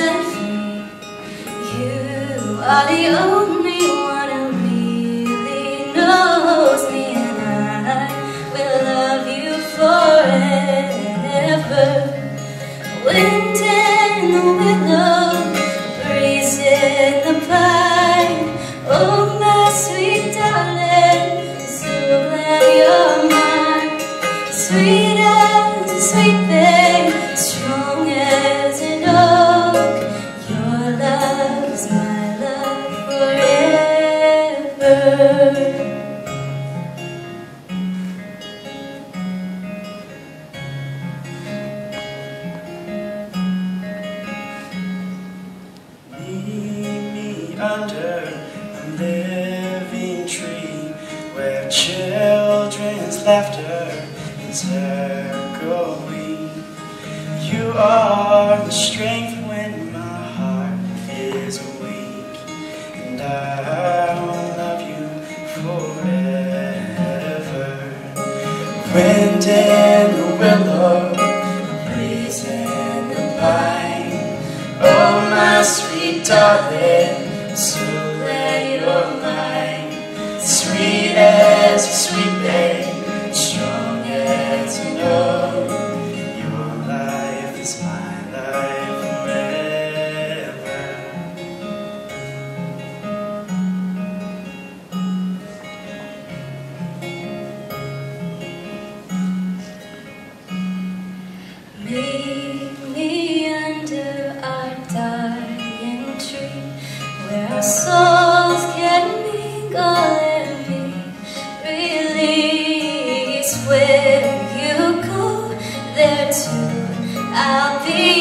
free. You are the only one under a living tree where children's laughter is echoing. You are the strength when my heart is weak, and I Friend in the willow, breeze and the pine. Oh, my sweet darling, so late you're mine. Sweet as a sweet babe, strong as a love. lead me under our dying tree Where our souls can mingle and be released. Where you go, there too I'll be